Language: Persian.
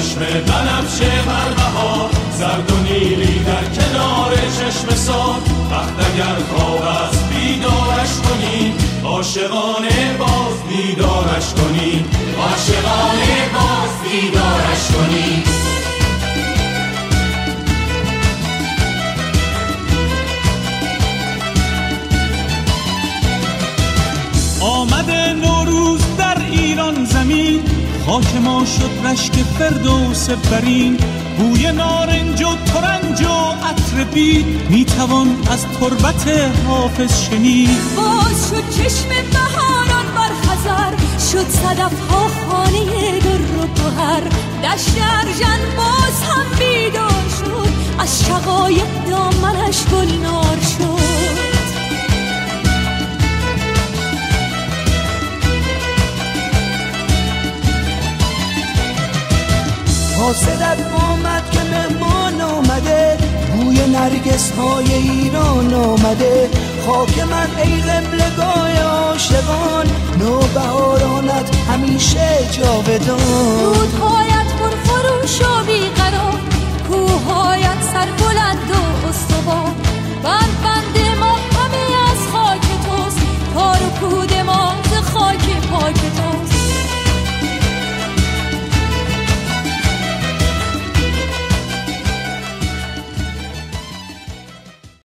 چشم بنفشه بر بهار زرد و نیلی در کنار چشم سار وقت اگر خواب است بیدارش کنیم عاشقانه باز بیدارش کنیم عاشقانه باز بیدارش کنیم خاک ما شد رشک فردوس برین. بوی نارنج و ترنج و عطر بید. می‌توان از تربت حافظ شنید. باز شد چشم بهاران بر خزر. شد صدف ها خانه در و گوهر دشت ارجن حاسدت آمد که مهمان آمده. بوی نرگس های ایران آمده. خاک من ای قبلگاه عاشقان. نوبهارانت همیشه جاودان.